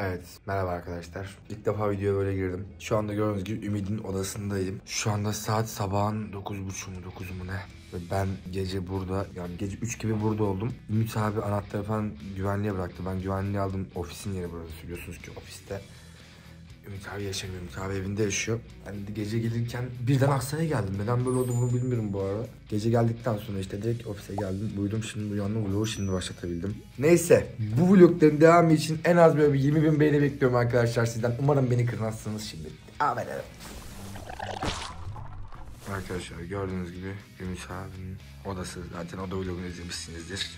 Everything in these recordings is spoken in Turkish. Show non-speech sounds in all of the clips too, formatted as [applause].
Evet, merhaba arkadaşlar. İlk defa videoya böyle girdim. Şu anda gördüğünüz gibi Ümit'in odasındayım. Şu anda saat sabahın 9.30 mu 9 mu ne? Ben gece burada, yani gece 3 gibi burada oldum. Ümit abi anahtarı falan güvenliğe bıraktı. Ben güvenliğe aldım. Ofisin yeri burası biliyorsunuz ki ofiste. Ümit abi yaşamıyor. Ümit abi evinde yaşıyor. Ben de gece gelirken birden hastaneye geldim. Neden böyle oldu bilmiyorum bu arada. Gece geldikten sonra işte direkt ofise geldim. Uyudum şimdi uyandım. Vlogu şimdi başlatabildim. Neyse bu vlogların devamı için en az böyle bir 20 bin beğeni bekliyorum arkadaşlar sizden. Umarım beni kırmazsınız şimdi. Amin. Arkadaşlar gördüğünüz gibi Ümit abinin odası. Zaten oda vlogunu izlemişsinizdir.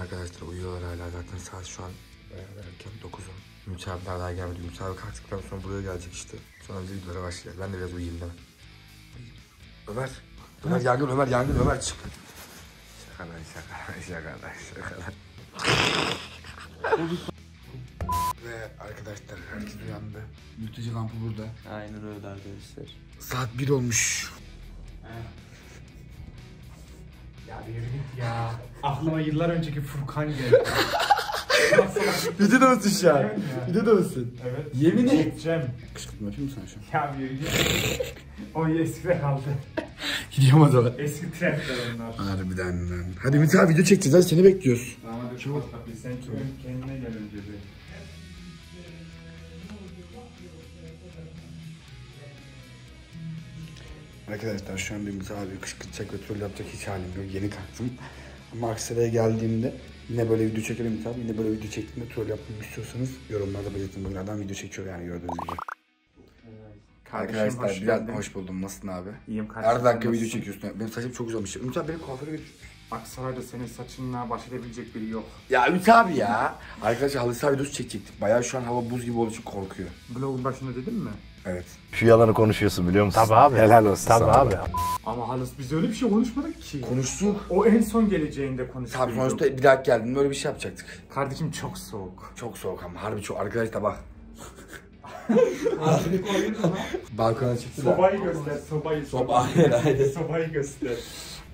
Arkadaşlar uyuyorlar hala zaten saat şu an bayağı erken 9'un. Ümit abi daha gelmedi. Ümit abi kalktıktan sonra buraya gelecek işte. Sonra biz videolara başlayacağız. Ben de biraz uyuyayım mi? Ömer. Ömer yangın Ömer yangın Ömer çık. Şakalar şakalar şakalar şakalar. Ve arkadaşlar herkes uyandı. Mülteci kampı burada. Aynen öyle arkadaşlar. Saat 1 olmuş. Ya bir git ya. Aklıma yıllar önceki Furkan geldi. [laughs] Videoda mısın şu an? Ya. Videoda mısın? evet. Yemin et. Çekeceğim. Kışkırtma yapayım mı sana şu an? Ya bir git. o eskide kaldı. [laughs] Gidiyorum o zaman. Eski trendler onlar. Harbiden lan. Hadi Ümit abi video çekeceğiz. Hadi seni bekliyoruz. Ama hadi çok sen kendine gel önce bir. Arkadaşlar şu an Ümit abi kışkırtacak ve troll yapacak hiç halim yok. Yeni kalktım. Ama Aksaray'a geldiğimde yine böyle video çekerim Ümit abi. Yine böyle video çektiğimde troll yapmamı istiyorsanız yorumlarda belirtin. Bunlardan video çekiyor yani gördüğünüz gibi. Arkadaşlar hoş biraz geldin. hoş buldum. Nasılsın abi? İyiyim kardeşim. Her dakika video çekiyorsun. Benim saçım çok uzamış. Ümit abi beni kuaföre götür. Aksaray'da senin saçınla baş edebilecek biri yok. Ya Ümit abi ya. Arkadaşlar halı saha videosu çekecektik. Bayağı şu an hava buz gibi olduğu için korkuyor. Vlogun başında dedim mi? Evet. Şu yalanı konuşuyorsun biliyor musun? Tabii abi. Helal olsun Tabii sana. abi. Ama Halis biz öyle bir şey konuşmadık ki. Konuştuk. o en son geleceğinde konuştuk. Tabii sonuçta bir dahaki geldiğinde böyle bir şey yapacaktık. Kardeşim çok soğuk. Çok soğuk ama harbi çok. Arkadaşlar bak. Balkona çıktı da. Sobayı göster, sobayı. Soba, aynen, aynen. Sobayı göster.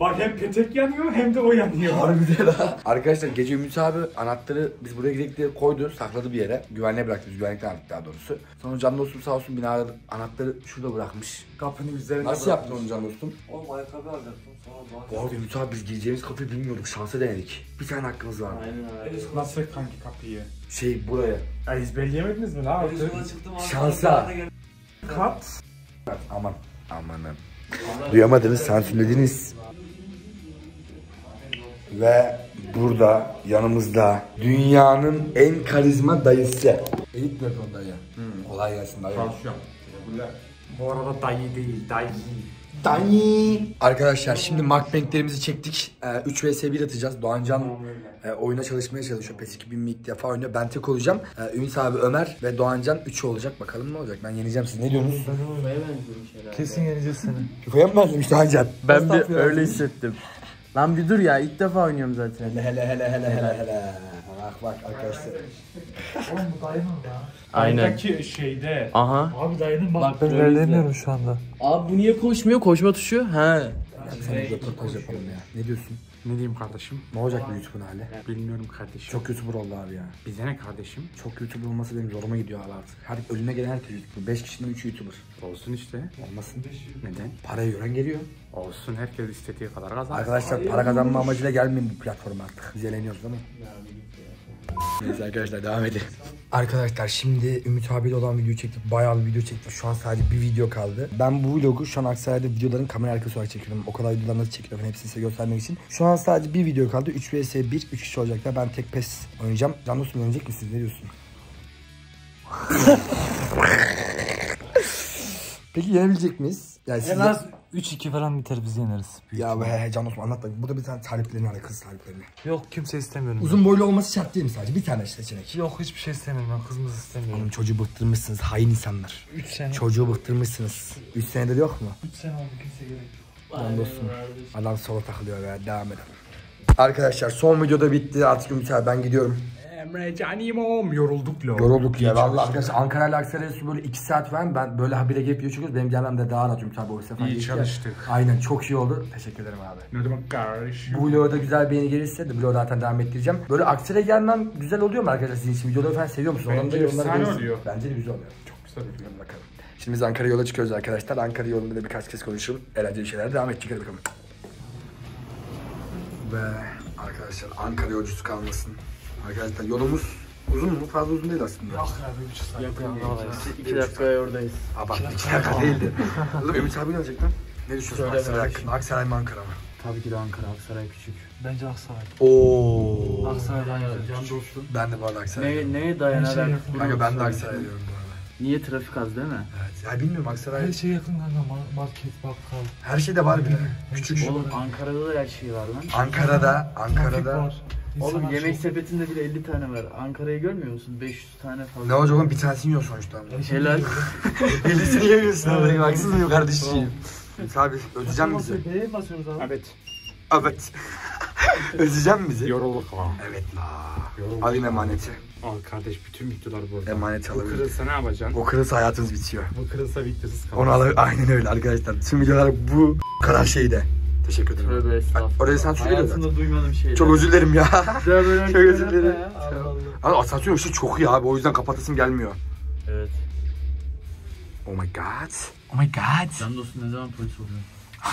Bak hem petek yanıyor hem de o yanıyor. Harbiden ha. Arkadaşlar gece Ümit abi anahtarı biz buraya gidelim diye koydu, sakladı bir yere. Güvenliğe bıraktı, biz güvenlikten aldık daha doğrusu. Sonra can dostum sağ olsun binada anahtarı şurada bırakmış. Kapının üzerine Nasıl yaptın onu can dostum? Oğlum ayakkabı alacaktım sonra Bu arada Ümit abi biz gireceğimiz kapıyı bilmiyorduk, şansa denedik. Bir tane hakkımız vardı. Aynen abi. Nasıl kanki kapıyı? Şey buraya. Ya ezberleyemediniz mi lan? çıktım Şansa. Kat. Aman. Amanın. Duyamadınız, sansürlediniz. Ve burada yanımızda dünyanın en karizma dayısı. Elit Löpon dayı. Kolay gelsin dayı. Tansiyon. Bu arada dayı değil, dayı. Dayı. Arkadaşlar şimdi markbanklerimizi çektik. Ee, 3 vs 1 atacağız. Doğancan e, oyuna çalışmaya çalışıyor. PES 2000 ilk defa oynuyor. Ben tek olacağım. Ee, Ümit abi Ömer ve Doğancan 3 olacak. Bakalım ne olacak. Ben yeneceğim siz. Ne diyorsunuz? Ben uyumaya benziyorum şeyler. Kesin yeneceğiz seni. Kafaya mı benzemiş Doğancan? Ben bir öyle hissettim. Lan bir dur ya ilk defa oynuyorum zaten. Hele hele hele hele hele hele. Bak bak arkadaşlar. Oğlum bu dayının da. Aynen. Dayıdaki şeyde. Aha. Abi dayının bak. ben ilerlemiyorum şu anda. Abi bu niye koşmuyor? Koşma tuşu. He. Sen bir röportaj yapalım ya. Ne diyorsun? Ne diyeyim kardeşim? Ne olacak bu YouTube'un hali? Bilmiyorum kardeşim. Çok YouTuber oldu abi ya. Bize ne kardeşim? Çok YouTuber olması benim zoruma gidiyor abi artık. Her önüne gelen herkes YouTuber. 5 kişiden 3 YouTuber. Olsun işte. Olmasın. Neden? Parayı gören geliyor. Olsun herkes istediği kadar kazansın. Arkadaşlar para kazanma amacıyla gelmeyin bu platforma artık. Biz eğleniyoruz değil mi? Neyse arkadaşlar devam edelim. Arkadaşlar şimdi Ümit abiyle olan videoyu çektik. Bayağı bir video çektik. Şu an sadece bir video kaldı. Ben bu vlogu şu an Aksaray'da videoların kamera arkası olarak çekiyorum. O kadar videolar nasıl çekiyorum hepsini size göstermek için. Şu an sadece bir video kaldı. 3 vs 1. 3 kişi olacaklar. Ben tek pes oynayacağım. Can dostum oynayacak mısınız? Ne diyorsun? [laughs] Peki yenebilecek miyiz? Yani siz En az 3-2 falan biter biz yeneriz. Ya be Can dostum anlat bakayım. Burada bir tane taliplerini ara kız taliplerini. Yok kimse istemiyorum. Uzun boylu olması şart değil mi sadece? Bir tane seçenek. Yok hiçbir şey istemiyorum ben kızımız istemiyorum. Oğlum çocuğu bıktırmışsınız hain insanlar. 3 sene. Çocuğu bıktırmışsınız. 3 senedir yok mu? 3 sene oldu kimse gerek yok. Can dostum. Adam sola takılıyor ya. Devam edelim. Arkadaşlar son videoda bitti. Artık Ümit abi ben gidiyorum. Emre Canimom yorulduk lo. Yorulduk ya. Vallahi arkadaşlar Ankara ile Aksaray böyle 2 saat falan. Ben böyle habire gelip çıkıyoruz. Benim gelmem de daha rahat Ümit abi o sefer. İyi geçti ya. çalıştık. Aynen çok iyi oldu. Teşekkür ederim abi. Ne demek kardeşim? Bu vloga güzel beğeni gelirse de vlogu zaten devam ettireceğim. Böyle Aksaray'a gelmem güzel oluyor mu arkadaşlar sizin için? Videoları falan seviyor musunuz? Bence efsane oluyor. Bence de güzel oluyor. Çok güzel oluyor. Bakalım. Şimdi biz Ankara yola çıkıyoruz arkadaşlar. Ankara yolunda da birkaç kez konuşalım. Eğlenceli şeyler devam edecek. Hadi bakalım. Ve arkadaşlar Ankara yolcusu kalmasın. Arkadaşlar yolumuz uzun mu? Fazla uzun değil aslında. Yakın İki dakikaya oradayız. Aa bak iki dakika değildi. [laughs] Oğlum Ümit abi gelecek lan. Ne düşünüyorsun Aksaray hakkında? Aksaray mı Ankara mı? Tabii ki de Ankara, Aksaray küçük. Bence Aksaray. Oo. Aksaray'dan yana can dostum. Ben de bu arada Aksaray. Ne, neye dayanarak şey Kanka ben de? Aksaray diyorum. Niye trafik az değil mi? Evet. Ya bilmiyorum Aksaray. Her şey yakın kanka. Ma- Market, bakkal. Her şeyde var bir de. Küçük. şey Oğlum. Ankara'da da her şey var lan. Ankara'da, Ankara'da. var. Oğlum yemek çok- sepetinde bile 50 tane var. Ankara'yı görmüyor musun? 500 tane falan. Ne olacak oğlum bir tanesini yiyor sonuçta. Helal. [laughs] Ellisini yemiyorsun abi. Haksız mıyım kardeşim? Abi özleyeceğim bizi. B'ye basıyoruz abi. Evet. Evet. [laughs] özleyeceğim bizi. Yorulduk ha. Evet la. Yorulduk. Alayım emaneti. Al kardeş bütün videolar burada. Emanet Bu alabilirim. kırılsa ne yapacaksın? O kırılsa hayatınız bitiyor. Bu kırılsa videosuz kalır. Onu al aynen öyle arkadaşlar. Tüm videolar bu kadar şeyde. Teşekkür ederim. Tövbe estağfurullah. Oraya sansür geliyor zaten. Hayatımda duymadım şeyler. Çok özür dilerim ya. [laughs] Çok özür dilerim. ya. Allah Allah. Ama asansör işte çok iyi abi. O yüzden kapatasım gelmiyor. Evet. Oh my god. Oh my god. Can dostum ne zaman polis oluyor?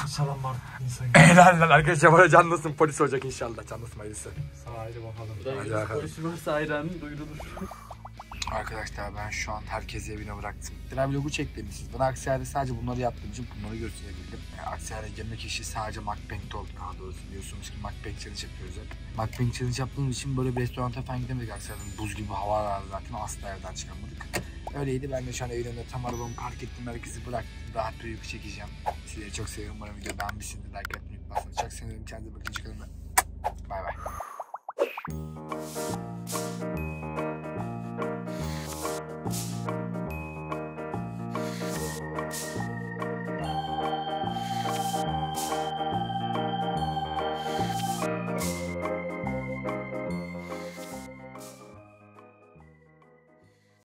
Salam var insan. [laughs] Helal lan arkadaşlar bana canlısın polis olacak inşallah canlısın hayırlısı. Haydi bakalım. Hadi bakalım. Polis varsa hayranın duyurulur. Arkadaşlar ben şu an herkesi evine bıraktım. Drive vlogu çekmemişsiniz. Ben Aksaray'da sadece bunları yaptığım için bunları gösterebildim. Yani Aksaray'da yemek işi sadece mukbang'de oldu daha doğrusu. Biliyorsunuz ki mukbang challenge yapıyoruz hep. Mukbang challenge yaptığımız için böyle bir restoranta falan gidemedik Aksaray'da. Buz gibi hava vardı zaten asla evden çıkamadık. Öyleydi. Ben de şu an evin önünde tam arabamı park ettim. Merkezi bıraktım. Rahat bir uyku çekeceğim. Sizleri çok seviyorum. Umarım video beğenmişsindir. Like atmayı unutmazsınız. Çok seviyorum. Kendinize bakın. Çıkalım. Bay bay.